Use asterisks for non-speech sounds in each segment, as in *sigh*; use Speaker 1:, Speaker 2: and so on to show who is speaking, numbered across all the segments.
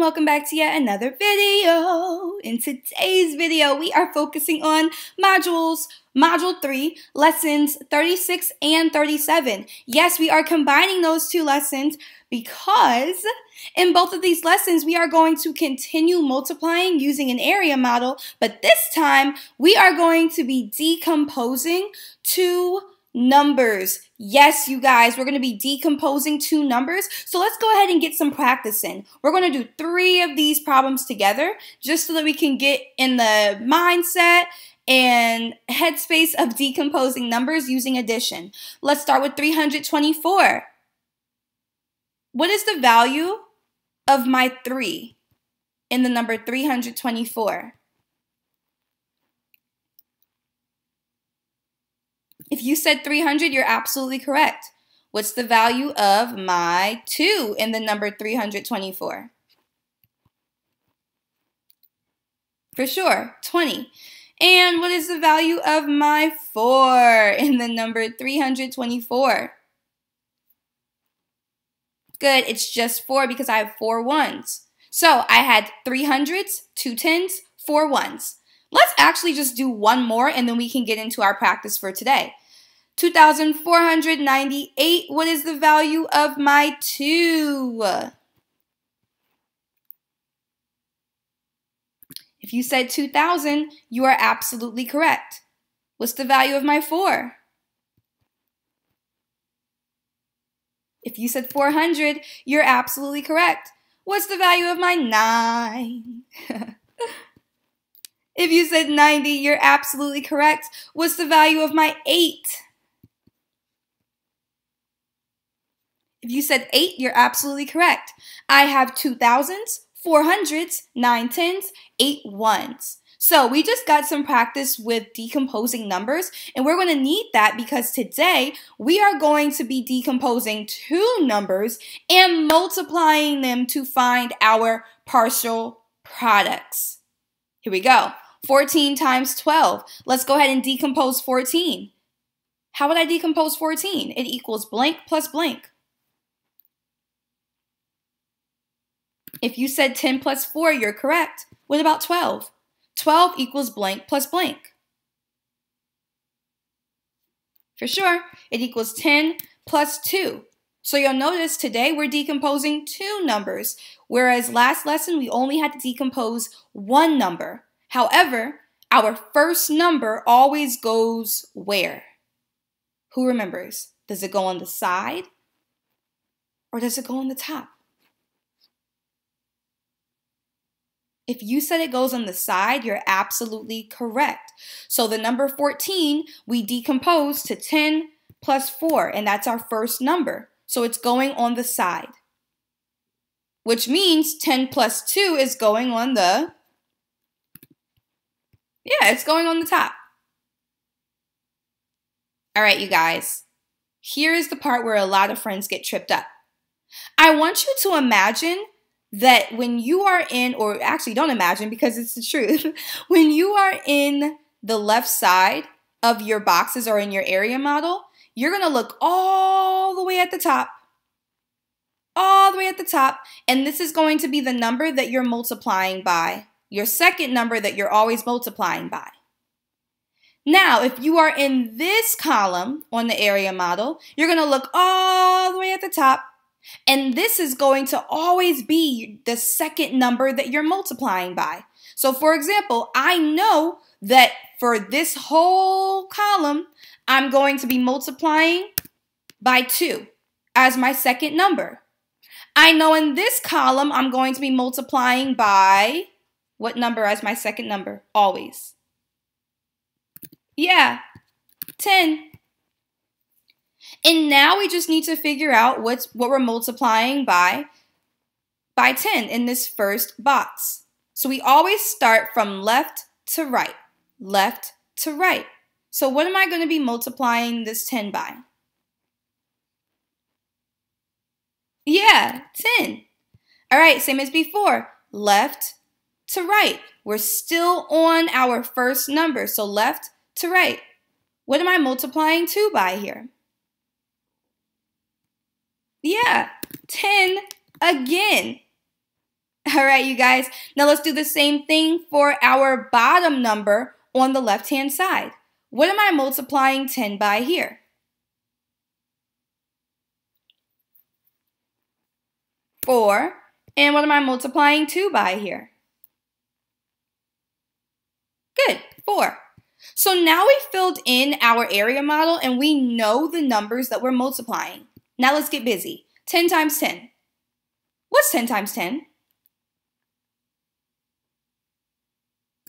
Speaker 1: and welcome back to yet another video. In today's video, we are focusing on modules, module 3, lessons 36 and 37. Yes, we are combining those two lessons because in both of these lessons, we are going to continue multiplying using an area model, but this time we are going to be decomposing two numbers. Yes, you guys, we're going to be decomposing two numbers. So let's go ahead and get some practice in. We're going to do three of these problems together just so that we can get in the mindset and headspace of decomposing numbers using addition. Let's start with 324. What is the value of my 3 in the number 324? If you said 300, you're absolutely correct. What's the value of my 2 in the number 324? For sure, 20. And what is the value of my 4 in the number 324? Good, it's just 4 because I have four ones. So I had three hundreds, two tens, four ones. Let's actually just do one more and then we can get into our practice for today. 2,498. What is the value of my 2? If you said 2,000, you are absolutely correct. What's the value of my 4? If you said 400, you're absolutely correct. What's the value of my 9? *laughs* if you said 90, you're absolutely correct. What's the value of my 8? If you said 8, you're absolutely correct. I have two thousands, four hundreds, nine tens, eight ones. So we just got some practice with decomposing numbers, and we're going to need that because today we are going to be decomposing two numbers and multiplying them to find our partial products. Here we go. 14 times 12. Let's go ahead and decompose 14. How would I decompose 14? It equals blank plus blank. If you said 10 plus 4, you're correct. What about 12? 12 equals blank plus blank. For sure, it equals 10 plus 2. So you'll notice today we're decomposing two numbers, whereas last lesson we only had to decompose one number. However, our first number always goes where? Who remembers? Does it go on the side or does it go on the top? If you said it goes on the side, you're absolutely correct. So the number 14, we decompose to 10 plus 4, and that's our first number. So it's going on the side, which means 10 plus 2 is going on the, yeah, it's going on the top. All right, you guys, here's the part where a lot of friends get tripped up. I want you to imagine that when you are in, or actually don't imagine because it's the truth, *laughs* when you are in the left side of your boxes or in your area model, you're going to look all the way at the top, all the way at the top, and this is going to be the number that you're multiplying by, your second number that you're always multiplying by. Now, if you are in this column on the area model, you're going to look all the way at the top and this is going to always be the second number that you're multiplying by. So for example, I know that for this whole column, I'm going to be multiplying by 2 as my second number. I know in this column, I'm going to be multiplying by what number as my second number? Always. Yeah, 10. And now we just need to figure out what's what we're multiplying by by 10 in this first box. So we always start from left to right, left to right. So what am I going to be multiplying this 10 by? Yeah, 10. All right, same as before, left to right. We're still on our first number, so left to right. What am I multiplying 2 by here? Yeah, 10 again. All right, you guys. Now let's do the same thing for our bottom number on the left-hand side. What am I multiplying 10 by here? Four. And what am I multiplying 2 by here? Good, 4. So now we filled in our area model and we know the numbers that we're multiplying. Now let's get busy. 10 times 10. What's 10 times 10?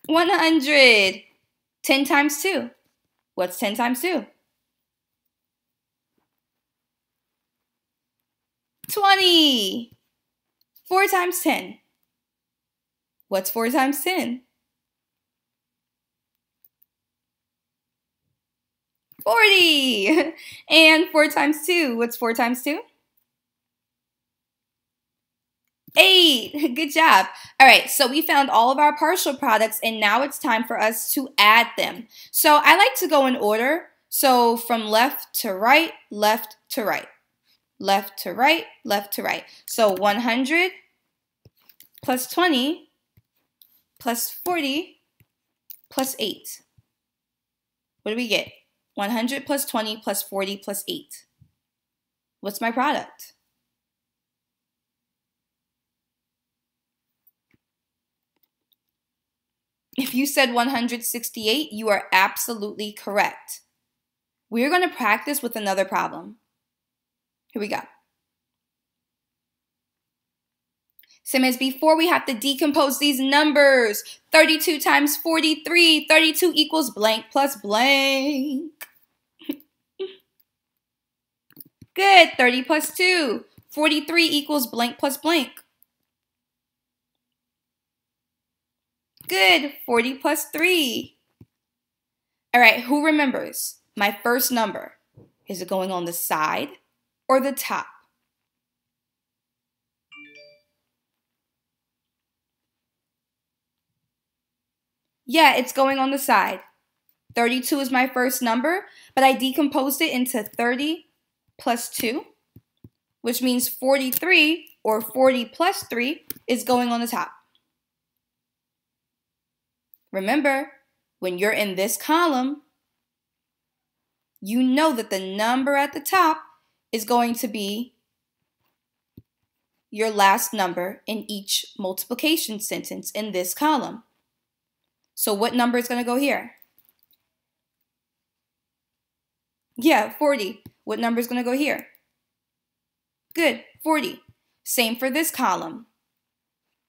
Speaker 1: 100. 10 times 2. What's 10 times 2? 20. 4 times 10. What's 4 times 10? 40. And 4 times 2. What's 4 times 2? 8. Good job. All right, so we found all of our partial products, and now it's time for us to add them. So I like to go in order. So from left to right, left to right, left to right, left to right. So 100 plus 20 plus 40 plus 8. What do we get? 100 plus 20 plus 40 plus 8. What's my product? If you said 168, you are absolutely correct. We're going to practice with another problem. Here we go. Same as before, we have to decompose these numbers. 32 times 43, 32 equals blank plus blank. *laughs* Good, 30 plus 2. 43 equals blank plus blank. Good, 40 plus 3. All right, who remembers? My first number. Is it going on the side or the top? Yeah, it's going on the side. 32 is my first number, but I decomposed it into 30 plus 2, which means 43 or 40 plus 3 is going on the top. Remember, when you're in this column, you know that the number at the top is going to be your last number in each multiplication sentence in this column. So what number is going to go here? Yeah, 40. What number is going to go here? Good, 40. Same for this column.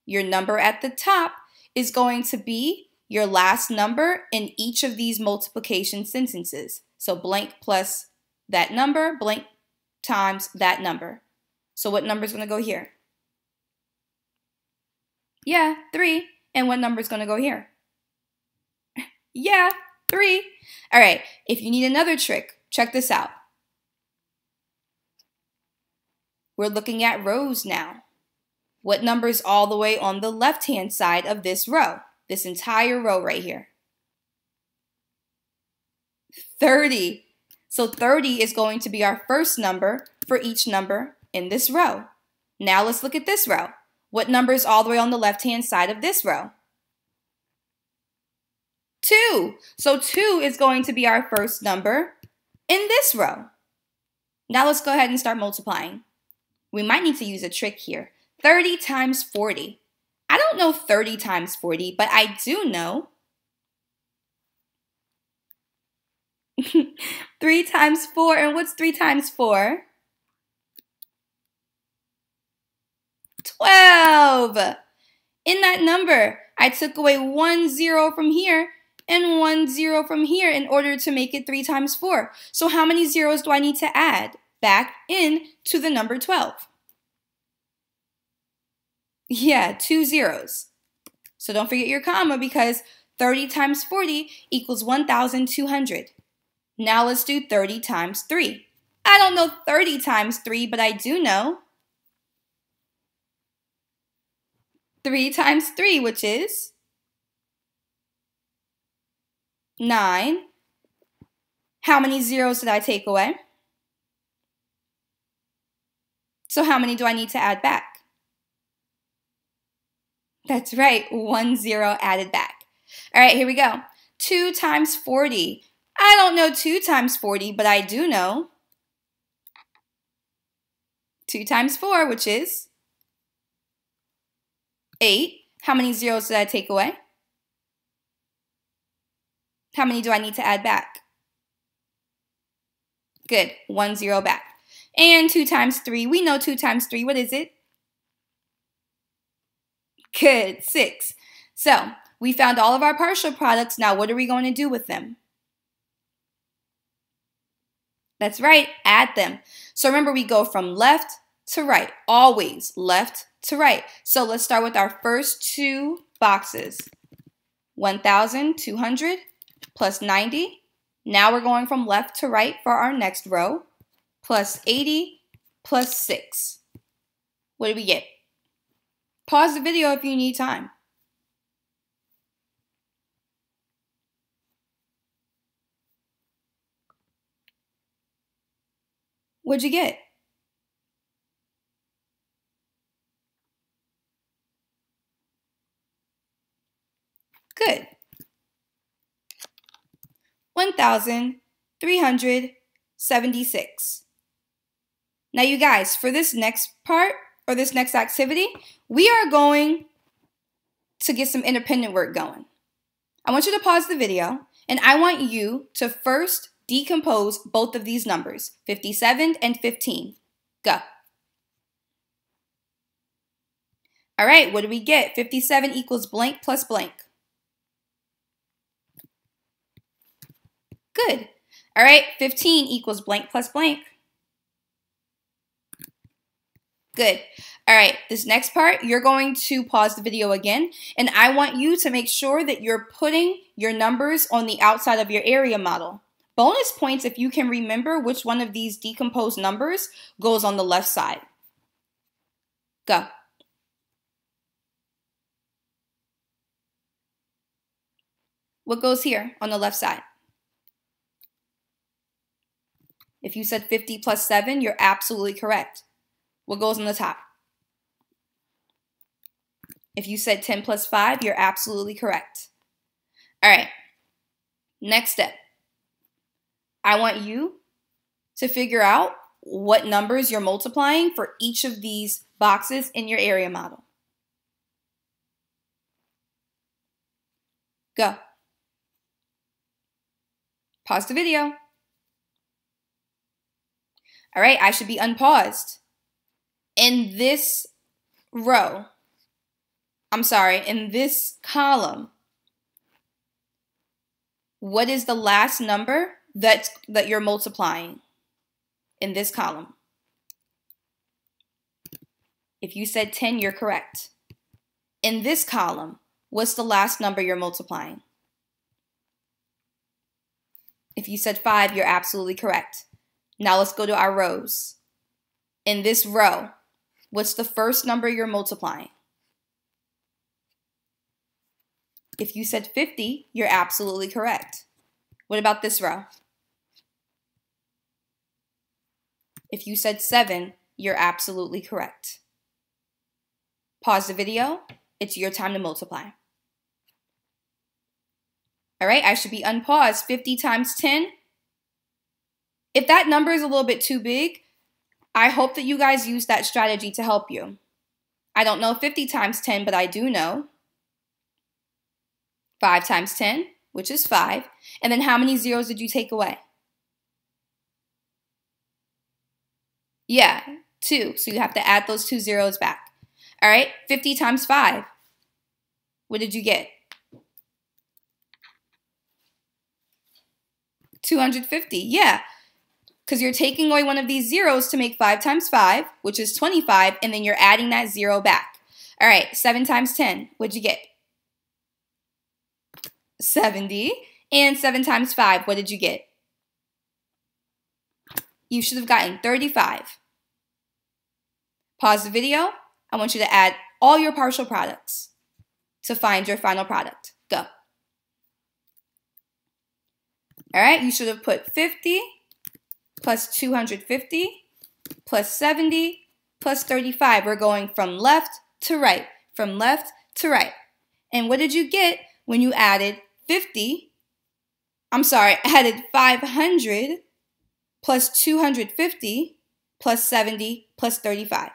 Speaker 1: Your number at the top is going to be your last number in each of these multiplication sentences. So blank plus that number, blank times that number. So what number is going to go here? Yeah, 3. And what number is going to go here? Yeah, three. All right, if you need another trick, check this out. We're looking at rows now. What number is all the way on the left-hand side of this row? This entire row right here. 30. So 30 is going to be our first number for each number in this row. Now let's look at this row. What number is all the way on the left-hand side of this row? 2. So 2 is going to be our first number in this row. Now let's go ahead and start multiplying. We might need to use a trick here. 30 times 40. I don't know 30 times 40, but I do know *laughs* 3 times 4. And what's 3 times 4? 12. In that number, I took away one zero from here and one zero from here in order to make it 3 times 4. So how many zeros do I need to add back in to the number 12? Yeah, two zeros. So don't forget your comma because 30 times 40 equals 1,200. Now let's do 30 times 3. I don't know 30 times 3, but I do know 3 times 3, which is 9. How many zeros did I take away? So how many do I need to add back? That's right, one zero added back. All right, here we go. 2 times 40. I don't know 2 times 40, but I do know 2 times 4, which is 8. How many zeros did I take away? How many do I need to add back? Good, one zero back. And 2 times 3, we know 2 times 3, what is it? Good, 6. So, we found all of our partial products. Now, what are we going to do with them? That's right, add them. So remember, we go from left to right, always left to right. So let's start with our first two boxes. 1,200 plus 90. Now we're going from left to right for our next row. Plus 80 plus 6. What do we get? Pause the video if you need time. What'd you get? Good. 1,376. Now, you guys, for this next part or this next activity, we are going to get some independent work going. I want you to pause the video and I want you to first decompose both of these numbers, 57 and 15. Go. All right, what do we get? 57 equals blank plus blank. Good. All right, 15 equals blank plus blank. Good. All right, this next part, you're going to pause the video again, and I want you to make sure that you're putting your numbers on the outside of your area model. Bonus points if you can remember which one of these decomposed numbers goes on the left side. Go. What goes here on the left side? If you said 50 plus 7, you're absolutely correct. What goes on the top? If you said 10 plus 5, you're absolutely correct. All right, next step. I want you to figure out what numbers you're multiplying for each of these boxes in your area model. Go. Pause the video. All right, I should be unpaused. In this row, I'm sorry, in this column, what is the last number that, that you're multiplying in this column? If you said 10, you're correct. In this column, what's the last number you're multiplying? If you said 5, you're absolutely correct. Now let's go to our rows. In this row, what's the first number you're multiplying? If you said 50, you're absolutely correct. What about this row? If you said 7, you're absolutely correct. Pause the video. It's your time to multiply. All right, I should be unpaused. 50 times 10 if that number is a little bit too big, I hope that you guys use that strategy to help you. I don't know 50 times 10, but I do know 5 times 10, which is 5. And then how many zeros did you take away? Yeah, 2. So you have to add those two zeros back. All right, 50 times 5. What did you get? 250. Yeah because you're taking away one of these zeros to make 5 times 5, which is 25, and then you're adding that zero back. All right, 7 times 10, what'd you get? 70. And 7 times 5, what did you get? You should have gotten 35. Pause the video. I want you to add all your partial products to find your final product. Go. All right, you should have put 50 plus 250 plus 70 plus 35. We're going from left to right, from left to right. And what did you get when you added 50? I'm sorry, *laughs* added 500 plus 250 plus 70 plus 35.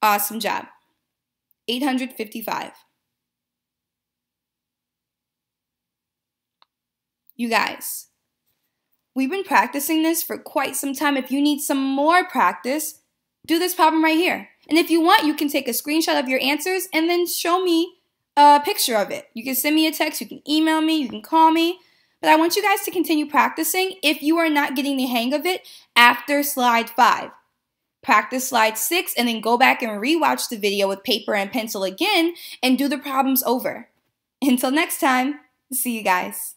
Speaker 1: Awesome job. 855. You guys, we've been practicing this for quite some time. If you need some more practice, do this problem right here. And if you want, you can take a screenshot of your answers and then show me a picture of it. You can send me a text, you can email me, you can call me. But I want you guys to continue practicing if you are not getting the hang of it after slide five. Practice slide six and then go back and rewatch the video with paper and pencil again and do the problems over. Until next time, see you guys.